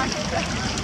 ます。